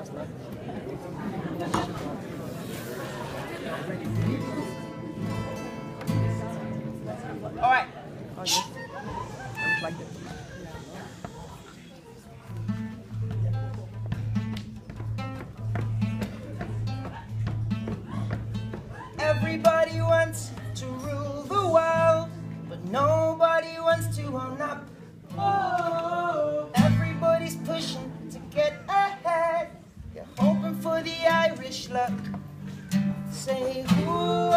All right. Everybody wants to rule the world, but nobody wants to own up. Say who